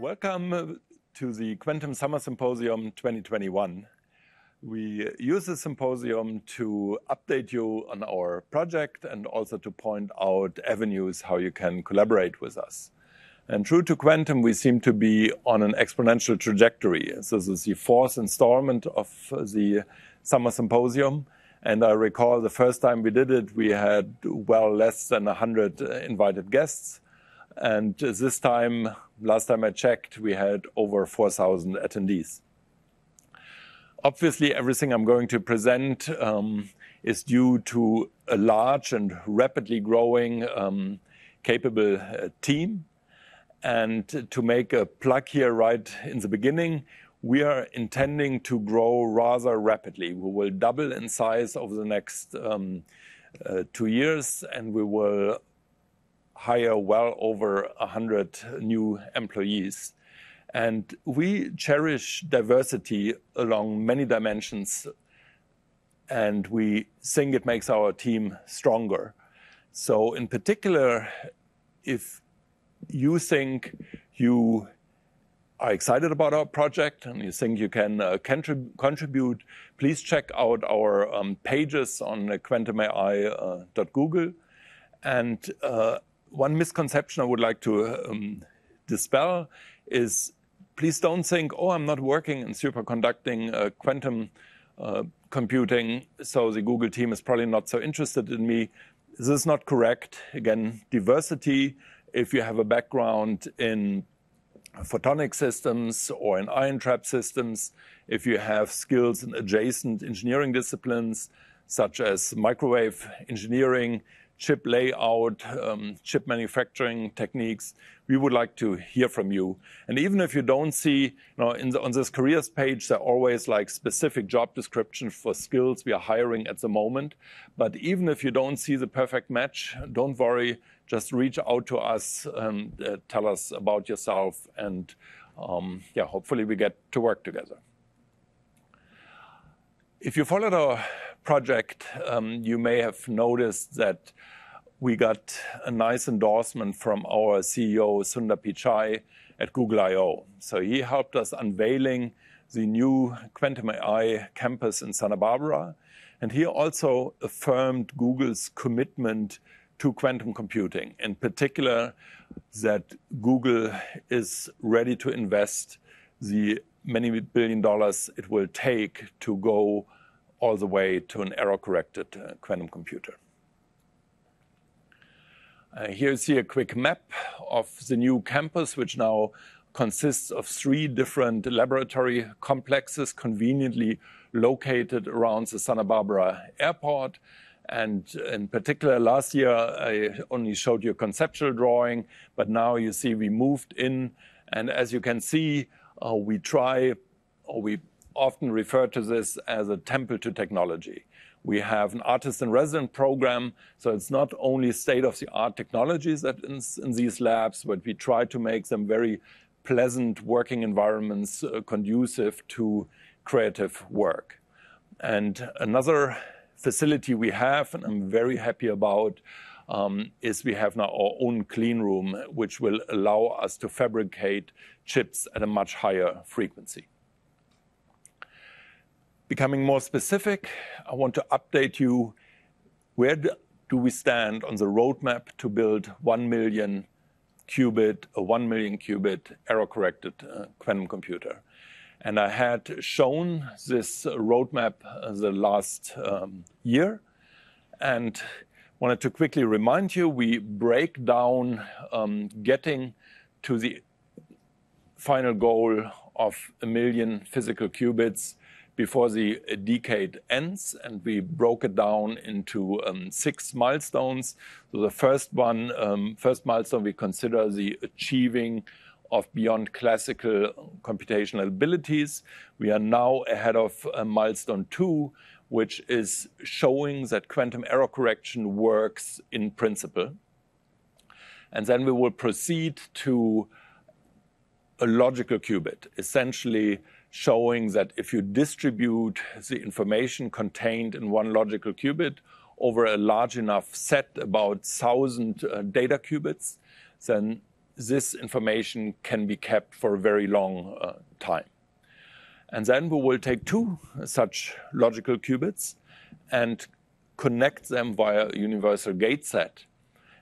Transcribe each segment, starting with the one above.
Welcome uh, to the Quantum Summer Symposium 2021. We use the symposium to update you on our project and also to point out avenues how you can collaborate with us. And true to Quantum, we seem to be on an exponential trajectory. This is the fourth installment of the Summer Symposium. And I recall the first time we did it, we had well less than 100 uh, invited guests. And this time, last time I checked, we had over 4,000 attendees. Obviously, everything I'm going to present um, is due to a large and rapidly growing um, capable uh, team. And to make a plug here right in the beginning, we are intending to grow rather rapidly. We will double in size over the next um, uh, two years, and we will hire well over 100 new employees. And we cherish diversity along many dimensions, and we think it makes our team stronger. So, in particular, if you think you are excited about our project and you think you can uh, contrib- contribute, please check out our um, pages on quantumai.google. Uh, and uh, one misconception I would like to um, dispel is please don't think, oh, I'm not working in superconducting uh, quantum uh, computing, so the Google team is probably not so interested in me. This is not correct. Again, diversity, if you have a background in photonic systems or in ion trap systems, if you have skills in adjacent engineering disciplines such as microwave engineering, chip layout, um, chip manufacturing techniques. We would like to hear from you. And even if you don't see, you know, the, on this careers page, there are always like specific job descriptions for skills we are hiring at the moment. But even if you don't see the perfect match, don't worry. Just reach out to us and uh, tell us about yourself. And um, yeah, hopefully we get to work together. If you followed our project, um, you may have noticed that we got a nice endorsement from our CEO, Sundar Pichai, at Google I/O. So he helped us unveiling the new Quantum AI campus in Santa Barbara. And he also affirmed Google's commitment to quantum computing, in particular, that Google is ready to invest the many billion dollars it will take to go all the way to an error corrected uh, quantum computer. Uh, here you see a quick map of the new campus, which now consists of three different laboratory complexes conveniently located around the Santa Barbara airport. And in particular, last year I only showed you a conceptual drawing, but now you see we moved in. And as you can see, we try, or we often refer to this as a temple to technology. We have an artist in resident program, so it's not only state of the art technologies that in, in, these labs, but we try to make them very pleasant working environments uh, conducive to creative work. And another facility we have, and I'm very happy about, is we have now our own clean room, which will allow us to fabricate chips at a much higher frequency. Becoming more specific, I want to update you where do we stand on the roadmap to build 1 million qubit, a 1 million qubit error corrected uh, quantum computer. And I had shown this roadmap uh, the last um, year and wanted to quickly remind you we break down um, getting to the final goal of a million physical qubits before the decade ends, and we broke it down into um, six milestones. So the first one, um, milestone, we consider the achieving of beyond classical computational abilities. We are now ahead of uh, milestone two, which is showing that quantum error correction works in principle. And then we will proceed to a logical qubit, essentially showing that if you distribute the information contained in one logical qubit over a large enough set, about 1,000 uh, data qubits, then this information can be kept for a very long uh, time. And then we will take two such logical qubits and connect them via a universal gate set.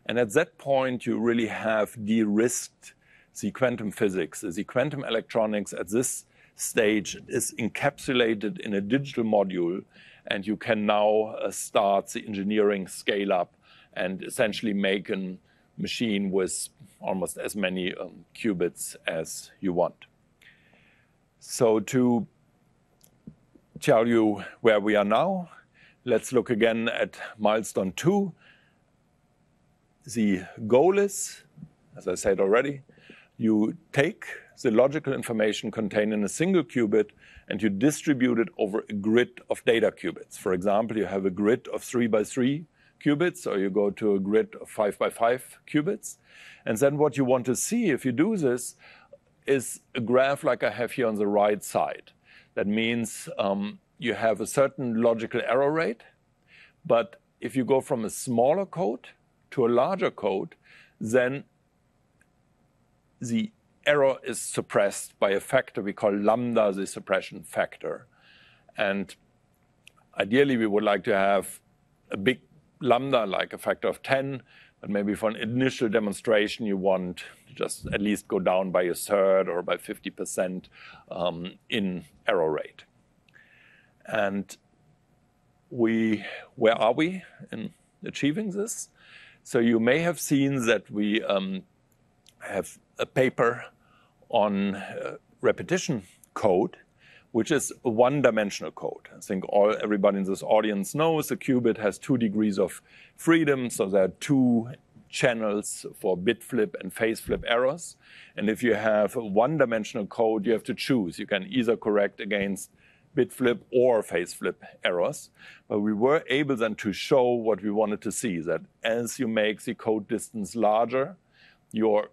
And at that point, you really have de-risked the quantum physics. The quantum electronics at this stage is encapsulated in a digital module, and you can now uh, start the engineering scale up and essentially make a machine with almost as many um, qubits as you want. So to tell you where we are now, let's look again at milestone two. The goal is, as I said already, you take the logical information contained in a single qubit and you distribute it over a grid of data qubits. For example, you have a grid of three by three qubits, or you go to a grid of five by five qubits. And then what you want to see if you do this is a graph like I have here on the right side. That means um, you have a certain logical error rate, but if you go from a smaller code to a larger code, then the error is suppressed by a factor we call lambda, the suppression factor. And ideally, we would like to have a big lambda, like a factor of 10, but maybe for an initial demonstration, you want to just at least go down by a third or by 50% um, in error rate. And we, where are we in achieving this? So you may have seen that we um, have a paper on uh, repetition code, which is a one-dimensional code. I think all everybody in this audience knows a qubit has two degrees of freedom, so there are two channels for bit flip and phase flip errors. And if you have one-dimensional code, you have to choose. You can either correct against bit flip or phase flip errors. But we were able then to show what we wanted to see, that as you make the code distance larger, your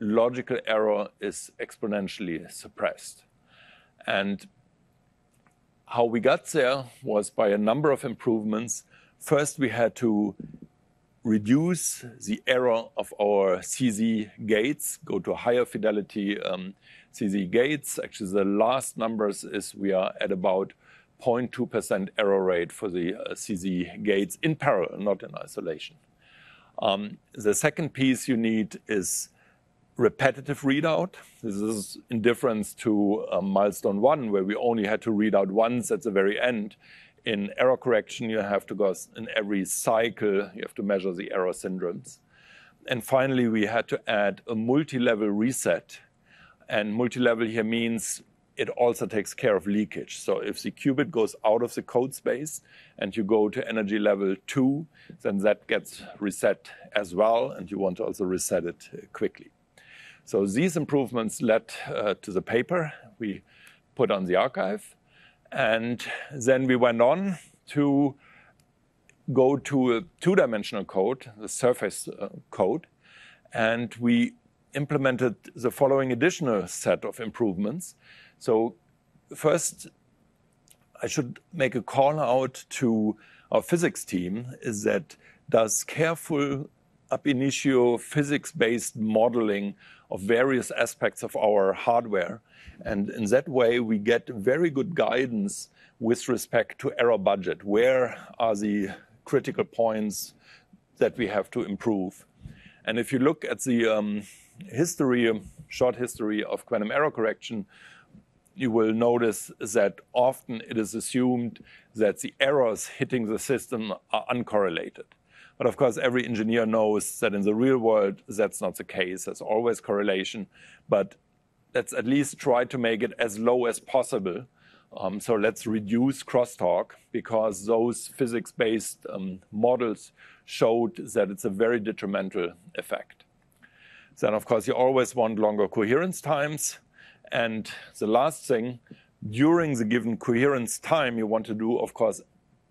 logical error is exponentially suppressed. And how we got there was by a number of improvements. First, we had to reduce the error of our CZ gates, go to higher fidelity um, CZ gates. Actually, the last numbers is we are at about 0.2% error rate for the uh, CZ gates in parallel, not in isolation. Um, the second piece you need is repetitive readout. This is in difference to um, milestone one, where we only had to read out once at the very end. In error correction, you have to go in every cycle, you have to measure the error syndromes. And finally, we had to add a multi-level reset. And multi-level here means it also takes care of leakage. So if the qubit goes out of the code space and you go to energy level two, then that gets reset as well, and you want to also reset it quickly. So these improvements led uh, to the paper we put on the arXiv. And then we went on to go to a two-dimensional code, the surface uh, code, and we implemented the following additional set of improvements. So first, I should make a call out to our physics team is that does careful ab initio physics-based modeling of various aspects of our hardware. And in that way, we get very good guidance with respect to error budget. Where are the critical points that we have to improve? And if you look at the um, history, short history of quantum error correction, you will notice that often it is assumed that the errors hitting the system are uncorrelated. But of course, every engineer knows that in the real world, that's not the case. There's always correlation. But let's at least try to make it as low as possible. Um, so let's reduce crosstalk because those physics-based um, models showed that it's a very detrimental effect. Then, of course, you always want longer coherence times. And the last thing, during the given coherence time, you want to do, of course,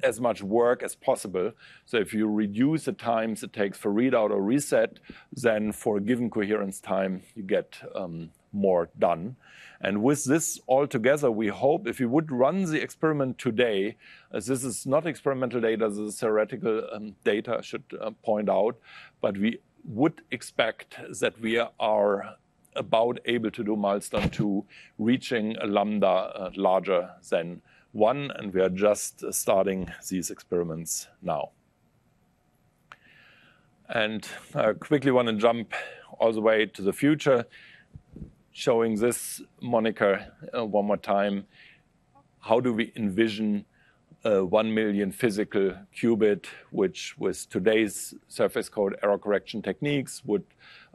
as much work as possible. So if you reduce the times it takes for readout or reset, then for a given coherence time, you get um, more done. And with this all together, we hope if you would run the experiment today, as this is not experimental data, this is theoretical um, data, I should uh, point out, but we would expect that we are about able to do milestone two, reaching a lambda larger than one, and we are just starting these experiments now. And I quickly want to jump all the way to the future, showing this moniker uh, one more time. How do we envision a 1 million physical qubit, which with today's surface code error correction techniques would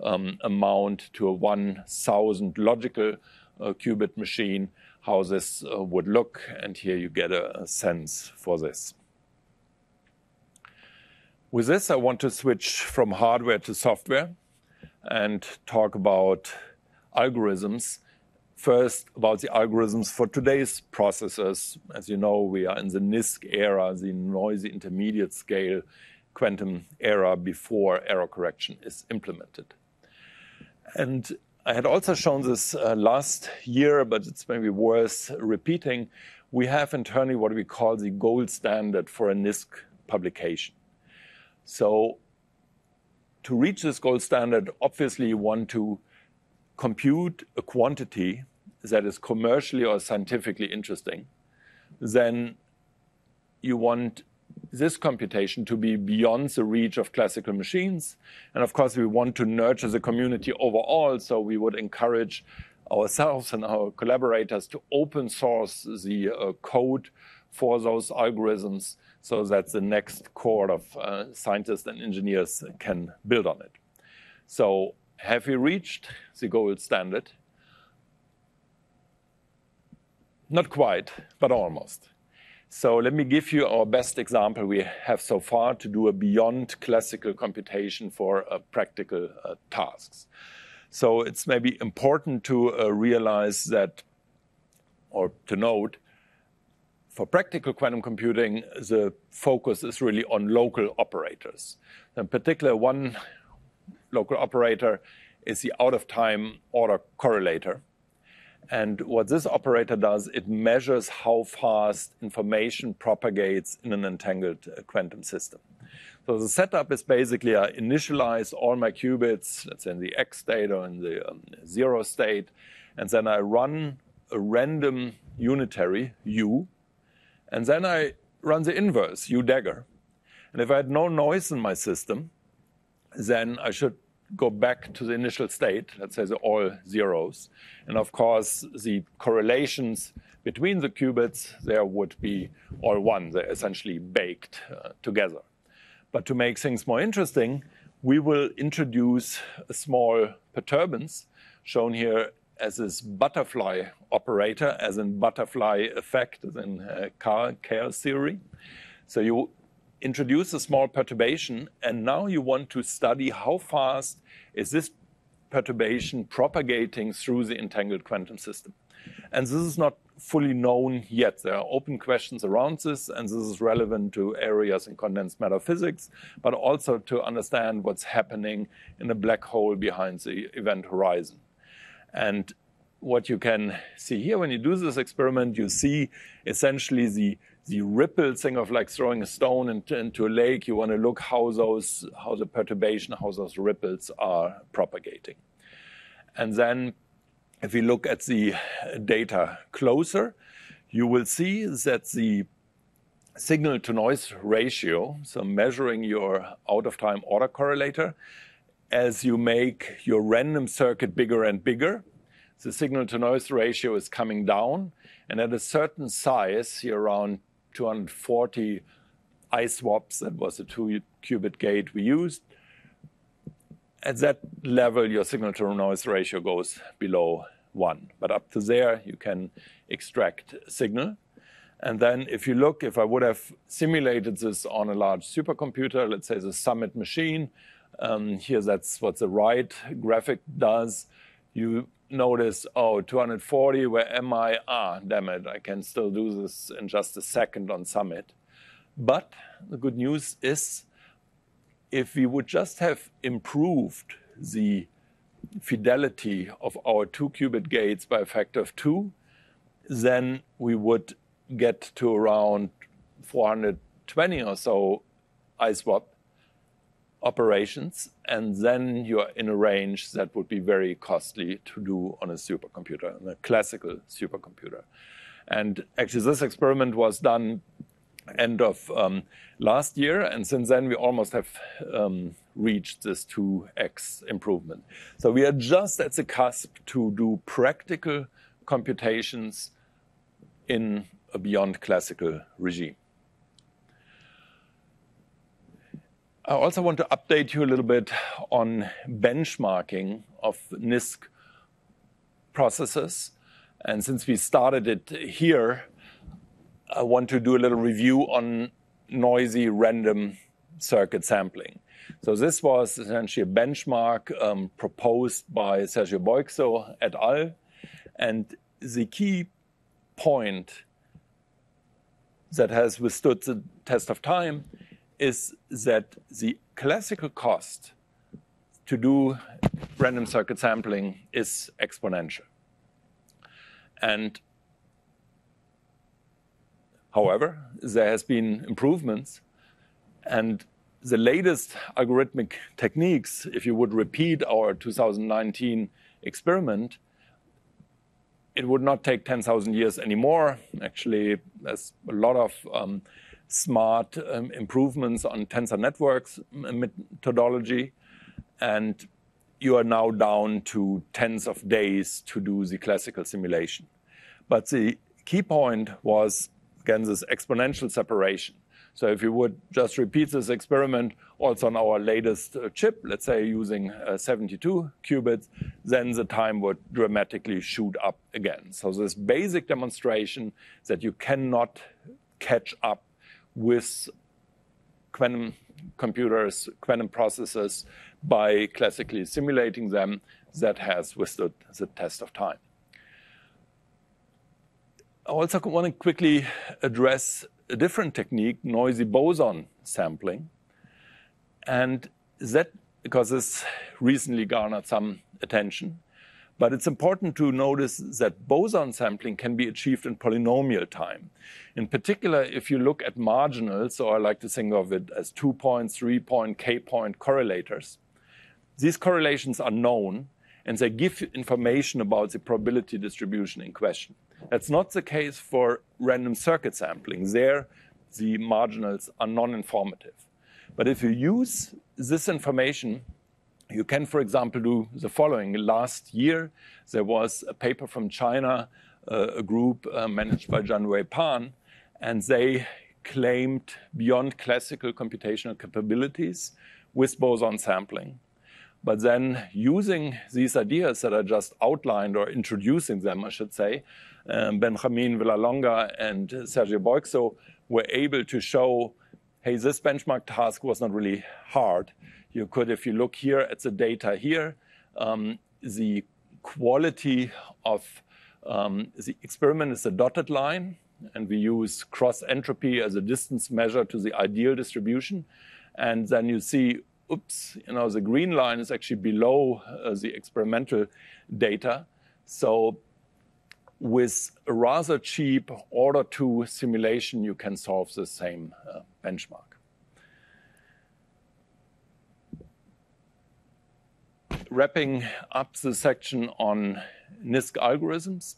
um, amount to a 1,000 logical uh, qubit machine, how this uh, would look, and here you get a sense for this. With this, I want to switch from hardware to software and talk about algorithms. First, about the algorithms for today's processors. As you know, we are in the NISQ era, the noisy intermediate scale quantum era before error correction is implemented. I had also shown this uh, last year, but it's maybe worth repeating. We have internally what we call the gold standard for a NISQ publication. So to reach this gold standard, obviously you want to compute a quantity that is commercially or scientifically interesting. Then you want this computation to be beyond the reach of classical machines. And of course, we want to nurture the community overall, so we would encourage ourselves and our collaborators to open source the uh, code for those algorithms so that the next cohort of uh, scientists and engineers can build on it. So, have we reached the gold standard? Not quite, but almost. So let me give you our best example we have so far to do a beyond classical computation for uh, practical uh, tasks. So it's maybe important to uh, realize that, or to note, for practical quantum computing, the focus is really on local operators. In particular, one local operator is the out-of-time order correlator. And what this operator does, it measures how fast information propagates in an entangled uh, quantum system. So the setup is basically I initialize all my qubits, let's say in the X state or in the um, zero state, and then I run a random unitary, U, and then I run the inverse, U dagger. And if I had no noise in my system, then I should go back to the initial state, let's say the all zeros. And of course, the correlations between the qubits there would be all one. They're essentially baked uh, together. But to make things more interesting, we will introduce a small perturbance shown here as this butterfly operator, as in butterfly effect, as in uh, chaos theory. So you introduce a small perturbation, and now you want to study how fast is this perturbation propagating through the entangled quantum system. And this is not fully known yet. There are open questions around this, and this is relevant to areas in condensed matter physics, but also to understand what's happening in a black hole behind the event horizon. And what you can see here when you do this experiment, you see essentially the ripple thing of like throwing a stone into a lake. You want to look how those how the perturbation, how those ripples are propagating. And then if you look at the data closer, you will see that the signal-to-noise ratio, so measuring your out-of-time order correlator, as you make your random circuit bigger and bigger, the signal-to-noise ratio is coming down. And at a certain size, around 240 ISWAPs, that was the two-qubit gate we used. At that level, your signal-to-noise ratio goes below one. But up to there, you can extract signal. And then if you look, if I would have simulated this on a large supercomputer, let's say the Summit machine, um, here that's what the right graphic does. You notice, oh, 240, where am I? Ah, Damn it, I can still do this in just a second on Summit. But the good news is if we would just have improved the fidelity of our two-qubit gates by a factor of two, then we would get to around 420 or so ISWAP. Operations, and then you're in a range that would be very costly to do on a supercomputer, on a classical supercomputer. And actually, this experiment was done end of um, last year, and since then, we almost have um, reached this 2x improvement. So we are just at the cusp to do practical computations in a beyond classical regime. I also want to update you a little bit on benchmarking of NISQ processes. And since we started it here, I want to do a little review on noisy random circuit sampling. So this was essentially a benchmark um, proposed by Sergio Boixo et al. And the key point that has withstood the test of time is that the classical cost to do random circuit sampling is exponential. And however, there has been improvements, and the latest algorithmic techniques, if you would repeat our 2019 experiment, it would not take 10,000 years anymore. Actually, there's a lot of um, smart um, improvements on tensor networks methodology, and you are now down to tens of days to do the classical simulation. But the key point was, again, this exponential separation. So if you would just repeat this experiment also on our latest uh, chip, let's say using uh, 72 qubits, then the time would dramatically shoot up again. So this basic demonstration that you cannot catch up with quantum computers, quantum processes by classically simulating them, that has withstood the test of time. I also want to quickly address a different technique, noisy boson sampling. And that, because this recently garnered some attention, but it's important to notice that boson sampling can be achieved in polynomial time. In particular, if you look at marginals, or I like to think of it as two-point, three-point, k-point correlators, these correlations are known, and they give information about the probability distribution in question. That's not the case for random circuit sampling. There, the marginals are non-informative. But if you use this information, you can, for example, do the following. Last year, there was a paper from China, uh, a group uh, managed by Jianwei Pan, and they claimed beyond classical computational capabilities with boson sampling. But then using these ideas that I just outlined, or introducing them, I should say, um, Benjamin Villalonga and Sergio Boixo were able to show, hey, this benchmark task was not really hard. You could, if you look here at the data here, um, the quality of um, the experiment is a dotted line, and we use cross entropy as a distance measure to the ideal distribution. And then you see, oops, you know, the green line is actually below uh, the experimental data. So with a rather cheap order two simulation, you can solve the same uh, benchmark. Wrapping up the section on NISQ algorithms,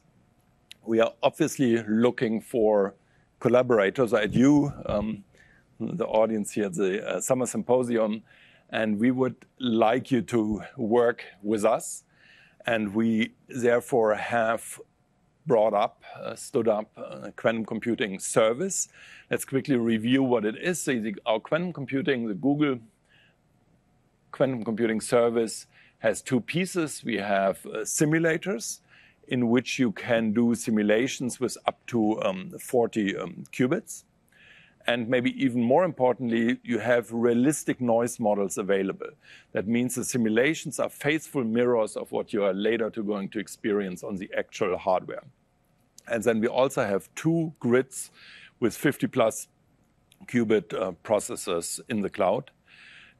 we are obviously looking for collaborators at you, um, the audience here at the uh, Summer Symposium, and we would like you to work with us. And we therefore have brought up, uh, stood up a quantum computing service. Let's quickly review what it is. Our quantum computing, the Google Quantum Computing Service, has two pieces. We have uh, simulators in which you can do simulations with up to um, 40 um, qubits. And maybe even more importantly, you have realistic noise models available. That means the simulations are faithful mirrors of what you are later to going to experience on the actual hardware. And then we also have two grids with 50 plus qubit uh, processors in the cloud.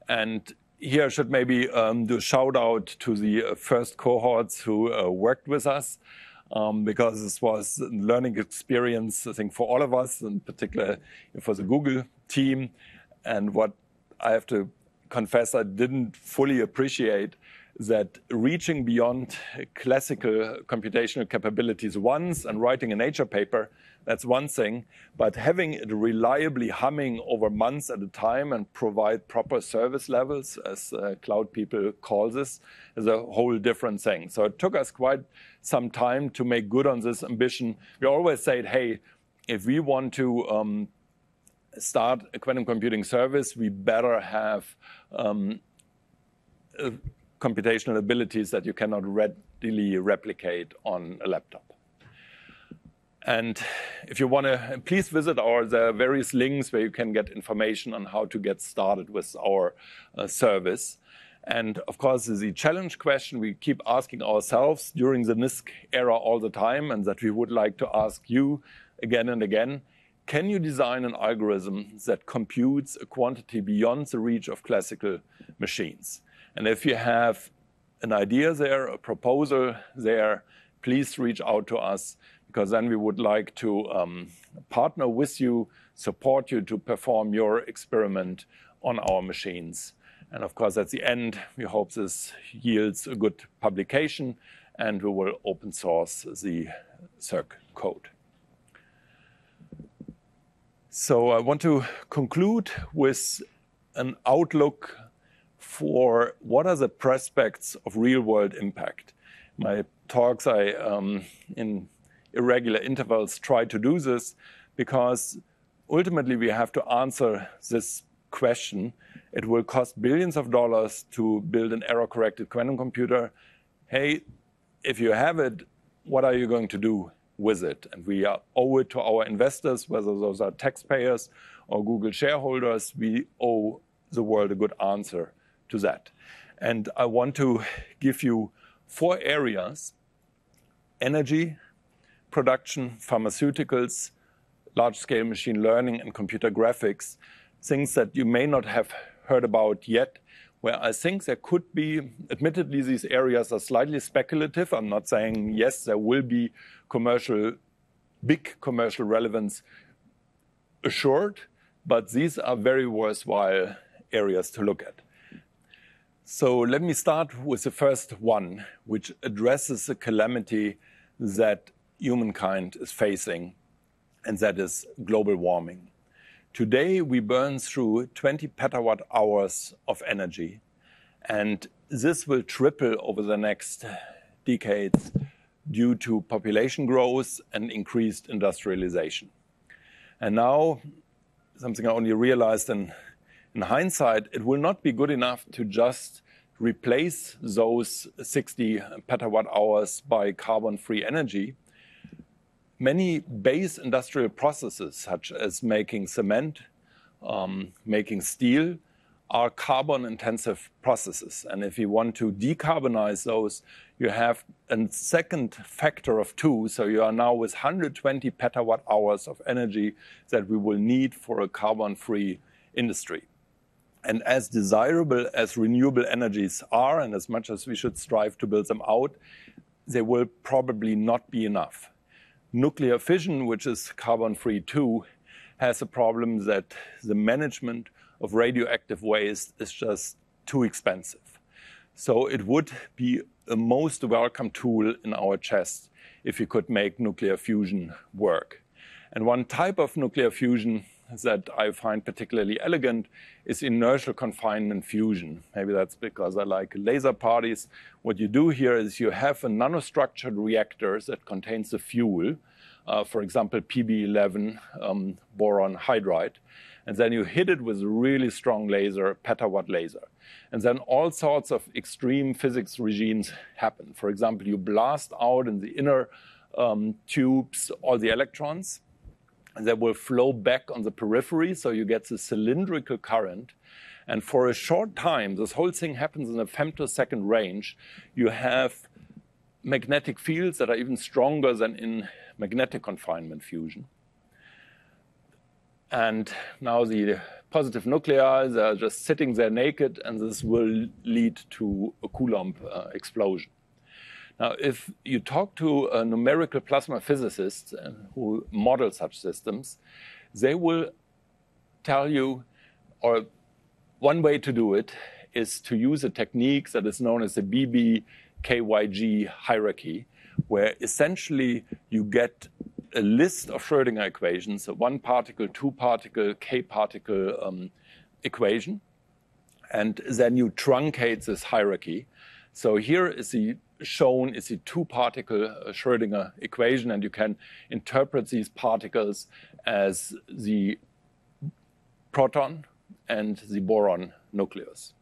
And here I should maybe um, do a shout out to the uh, first cohorts who uh, worked with us, um, because this was a learning experience, I think, for all of us, in particular for the Google team. And what I have to confess I didn't fully appreciate that reaching beyond classical computational capabilities once and writing a nature paper, that's one thing, but having it reliably humming over months at a time and provide proper service levels, as uh, cloud people call this, is a whole different thing. So it took us quite some time to make good on this ambition. We always said, hey, if we want to um, start a quantum computing service, we better have um, computational abilities that you cannot readily replicate on a laptop. And if you want to, please visit our are various links where you can get information on how to get started with our uh, service. And of course, the challenge question we keep asking ourselves during the NISQ era all the time, and that we would like to ask you again and again can you design an algorithm that computes a quantity beyond the reach of classical machines? And if you have an idea there, a proposal there, please reach out to us because then we would like to um, partner with you, support you to perform your experiment on our machines. And of course, at the end, we hope this yields a good publication and we will open source the Cirq code. So I want to conclude with an outlook for what are the prospects of real-world impact. My talks, I um, in irregular intervals try to do this because ultimately we have to answer this question. It will cost billions of dollars to build an error-corrected quantum computer. Hey, if you have it, what are you going to do with it. And we owe it to our investors, whether those are taxpayers or Google shareholders, we owe the world a good answer to that. And I want to give you four areas energy, production, pharmaceuticals, large scale machine learning, and computer graphics, things that you may not have heard about yet, where I think there could be, admittedly, these areas are slightly speculative. I'm not saying yes, there will be commercial, big commercial relevance assured, but these are very worthwhile areas to look at. So let me start with the first one, which addresses the calamity that humankind is facing, and that is global warming. Today, we burn through 20 petawatt hours of energy, and this will triple over the next decades due to population growth and increased industrialization. And now, something I only realized in, in hindsight, it will not be good enough to just replace those 60 petawatt hours by carbon free energy many base industrial processes, such as making cement, um, making steel, are carbon intensive processes. And if you want to decarbonize those, you have a second factor of two. So you are now with 120 petawatt hours of energy that we will need for a carbon free industry. And as desirable as renewable energies are, and as much as we should strive to build them out, they will probably not be enough. Nuclear fission, which is carbon-free too, has a problem that the management of radioactive waste is just too expensive. So it would be a most welcome tool in our chest if we could make nuclear fusion work. And one type of nuclear fusion that I find particularly elegant is inertial confinement fusion. Maybe that's because I like laser parties. What you do here is you have a nanostructured reactor that contains the fuel, uh, for example, PB11 um, boron hydride, and then you hit it with a really strong laser, petawatt laser. And then all sorts of extreme physics regimes happen. For example, you blast out in the inner um, tubes all the electrons, they will flow back on the periphery, so you get the cylindrical current. And for a short time, this whole thing happens in a femtosecond range. You have magnetic fields that are even stronger than in magnetic confinement fusion. And now the positive nuclei, they're just sitting there naked, and this will lead to a Coulomb uh, explosion. Now, if you talk to a numerical plasma physicist uh, who model such systems, they will tell you or one way to do it is to use a technique that is known as the BBGKY hierarchy, where essentially you get a list of Schrödinger equations, a one particle, two particle, k particle um, equation, and then you truncate this hierarchy. So here is the shown is the two particle uh, Schrödinger equation, and you can interpret these particles as the proton and the boron nucleus.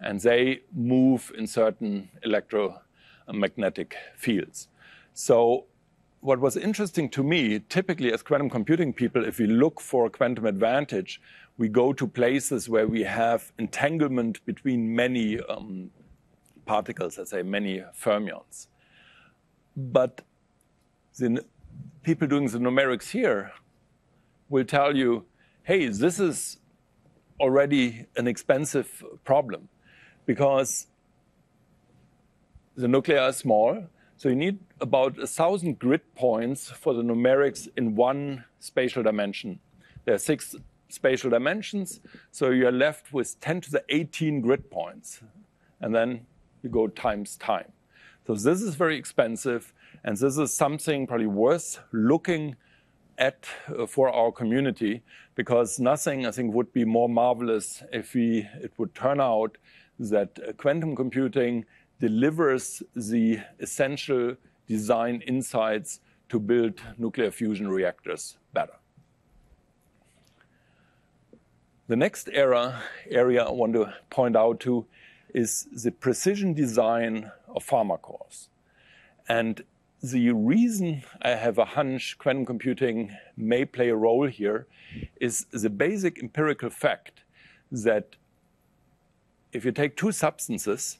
And they move in certain electromagnetic fields. So what was interesting to me, typically as quantum computing people, if we look for quantum advantage, we go to places where we have entanglement between many um, particles, let's say many fermions. But the people doing the numerics here will tell you, hey, this is already an expensive problem because the nuclei are small, so you need about a thousand grid points for the numerics in one spatial dimension. There are six spatial dimensions, so you're left with 10 to the 18 grid points. And then you go times time. So this is very expensive, and this is something probably worth looking at uh, for our community because nothing I think would be more marvelous if we it would turn out that uh, quantum computing delivers the essential design insights to build nuclear fusion reactors better. The next era, area I want to point out to is the precision design of pharma cores. And the reason I have a hunch quantum computing may play a role here is the basic empirical fact that if you take two substances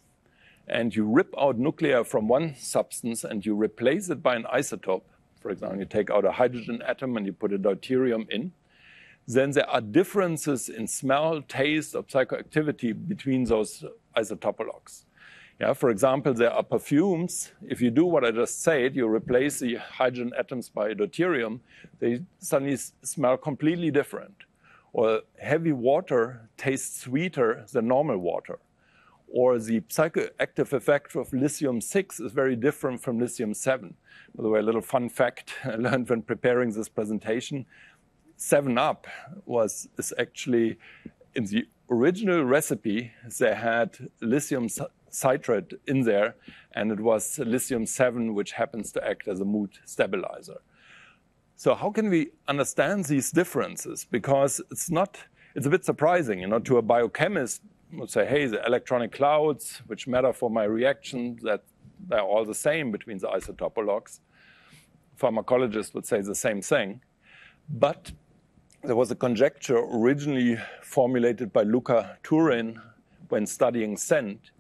and you rip out nuclei from one substance and you replace it by an isotope, for example, you take out a hydrogen atom and you put a deuterium in, then there are differences in smell, taste, or psychoactivity between those isotopologues. Yeah, for example, there are perfumes. If you do what I just said, you replace the hydrogen atoms by deuterium, they suddenly smell completely different. Or heavy water tastes sweeter than normal water or the psychoactive effect of lithium 6 is very different from lithium 7. By the way, a little fun fact I learned when preparing this presentation 7 Up was is actually in the original recipe, they had lithium citrate in there, and it was lithium 7, which happens to act as a mood stabilizer. So, how can we understand these differences? Because it's not, it's a bit surprising, you know, to a biochemist would say, hey, the electronic clouds, which matter for my reaction, that they're all the same between the isotopologues. Pharmacologists would say the same thing. But there was a conjecture originally formulated by Luca Turin when studying scent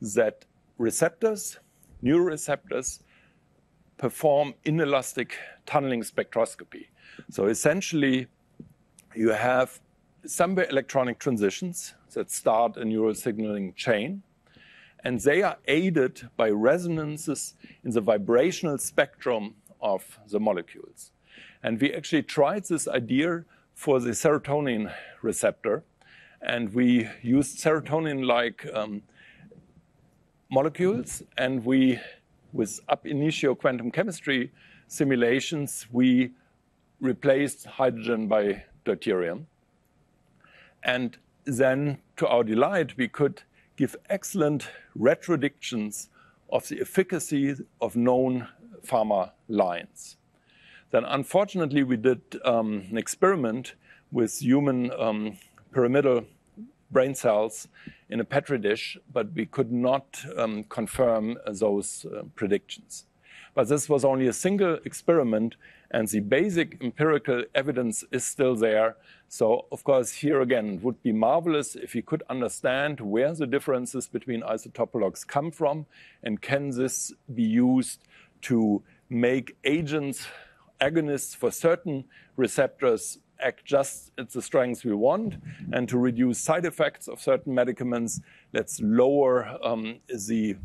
that receptors, neuroreceptors, perform inelastic tunneling spectroscopy. So essentially, you have some electronic transitions that start a neural signaling chain. And they are aided by resonances in the vibrational spectrum of the molecules. And we actually tried this idea for the serotonin receptor. And we used serotonin like um, molecules. And we, with ab initio quantum chemistry simulations, we replaced hydrogen by deuterium. And then, to our delight, we could give excellent retrodictions of the efficacy of known pharma lines. Then, unfortunately, we did um, an experiment with human um, pyramidal brain cells in a petri dish, but we could not um, confirm those uh, predictions. But this was only a single experiment, and the basic empirical evidence is still there. So, of course, here again, it would be marvelous if you could understand where the differences between isotopologues come from, and can this be used to make agents, agonists for certain receptors act just at the strengths we want, and to reduce side effects of certain medicaments, let's lower um, the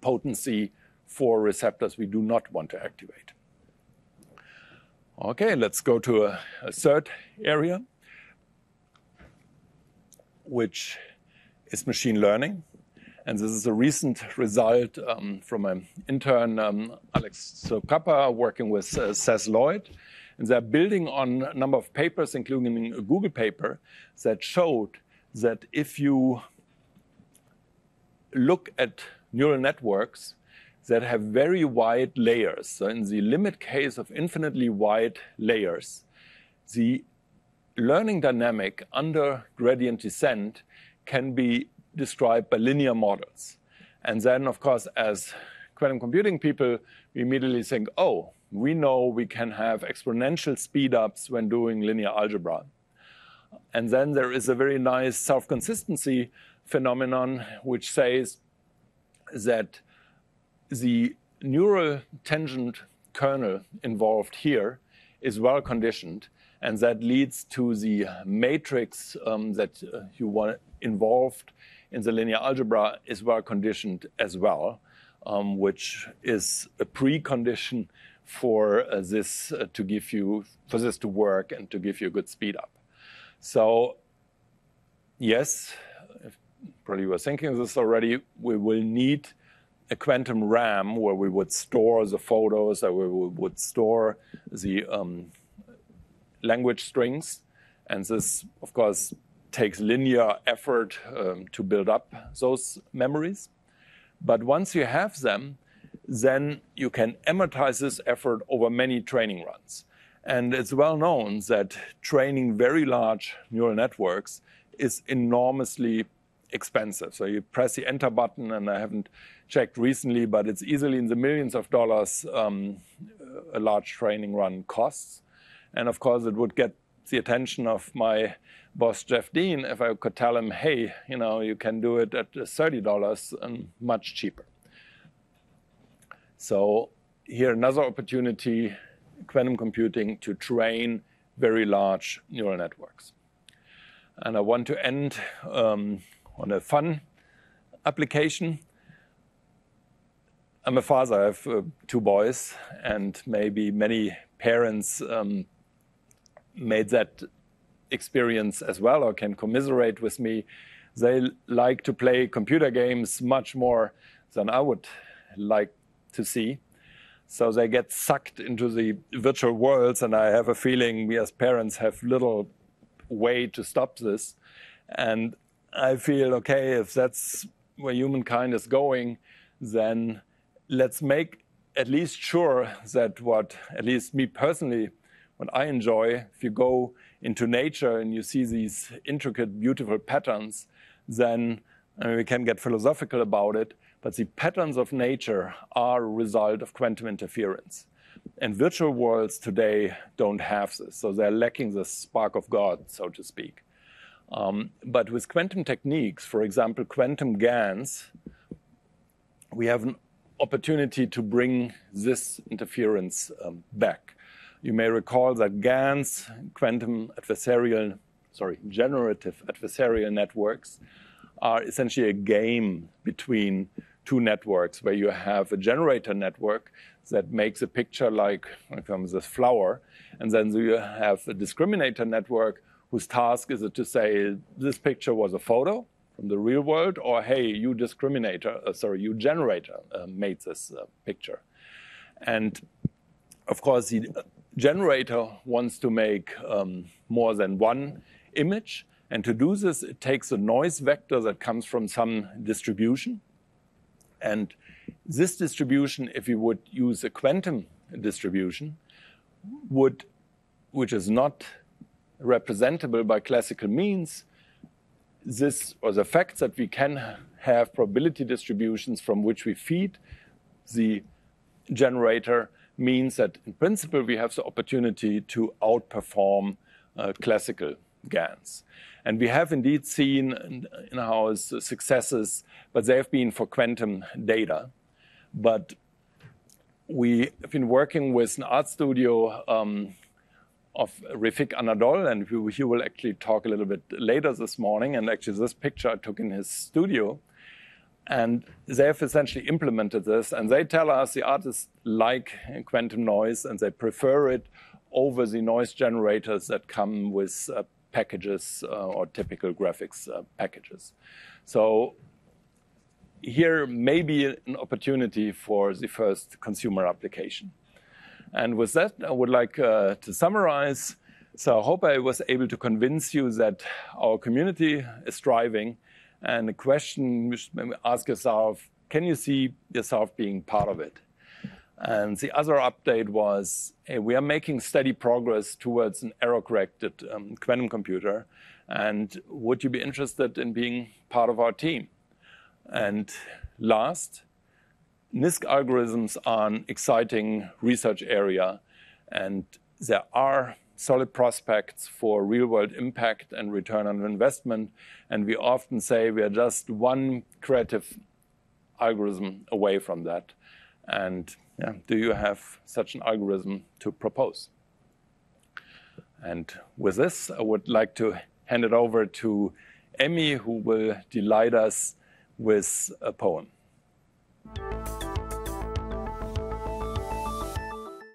potency for receptors we do not want to activate. Okay, let's go to a, a third area. which is machine learning. And this is a recent result um, from an intern, um, Alex Zlokapa, working with uh, Seth Lloyd. And they're building on a number of papers, including a Google paper, that showed that if you look at neural networks that have very wide layers, so in the limit case of infinitely wide layers, the learning dynamic under gradient descent can be described by linear models. And then, of course, as quantum computing people, we immediately think, oh, we know we can have exponential speedups when doing linear algebra. And then there is a very nice self-consistency phenomenon which says that the neural tangent kernel involved here is well conditioned, and that leads to the matrix um, that uh, you want involved in the linear algebra is well conditioned as well, um, which is a precondition for uh, this uh, to give you for this to work and to give you a good speed up. So yes, probably you were thinking this already, we will need a quantum RAM where we would store the photos, or we would store the um, language strings. And this, of course, takes linear effort um, to build up those memories. But once you have them, then you can amortize this effort over many training runs. And it's well known that training very large neural networks is enormously expensive. So you press the enter button, and I haven't checked recently, but it's easily in the millions of dollars um, a large training run costs. And of course, it would get the attention of my boss, Jeff Dean, if I could tell him, hey, you know, you can do it at $30 and much cheaper. So here, another opportunity, quantum computing to train very large neural networks. And I want to end um, on a fun application. I'm a father. I have uh, two boys, and maybe many parents um, made that experience as well or can commiserate with me. They like to play computer games much more than I would like to see. So they get sucked into the virtual worlds, and I have a feeling we as parents have little way to stop this. And I feel, okay, if that's where humankind is going, then let's make at least sure that what, at least me personally, what I enjoy, if you go into nature and you see these intricate, beautiful patterns, then I mean, we can get philosophical about it, but the patterns of nature are a result of quantum interference. And virtual worlds today don't have this, so they're lacking the spark of God, so to speak. Um, but with quantum techniques, for example, quantum GANs, we have an opportunity to bring this interference um, back. You may recall that GANs, quantum adversarial, sorry, generative adversarial networks, are essentially a game between two networks where you have a generator network that makes a picture like from this flower, and then you have a discriminator network whose task is to say this picture was a photo from the real world, or hey, you discriminator, uh, sorry, you generator uh, made this uh, picture, and of course the generator wants to make um, more than one image. And to do this, it takes a noise vector that comes from some distribution. And this distribution, if you would use a quantum distribution, would, which is not representable by classical means, this or the fact that we can have probability distributions from which we feed the generator means that in principle we have the opportunity to outperform uh, classical GANs. And we have indeed seen in-house successes, but they have been for quantum data. But we have been working with an art studio um, of Refik Anadol, and he will actually talk a little bit later this morning. And actually, this picture I took in his studio. And they have essentially implemented this, and they tell us the artists like quantum noise and they prefer it over the noise generators that come with uh, packages uh, or typical graphics uh, packages. So here may be an opportunity for the first consumer application. And with that, I would like uh, to summarize. So I hope I was able to convince you that our community is thriving. And the question you should ask yourself, can you see yourself being part of it? And the other update was eh, we are making steady progress towards an error-corrected um, quantum computer. And would you be interested in being part of our team? And last, NISQ algorithms are an exciting research area. And there are solid prospects for real-world impact and return on investment. And we often say we are just one creative algorithm away from that. And do you have such an algorithm to propose? And with this, I would like to hand it over to Emmy, who will delight us with a poem.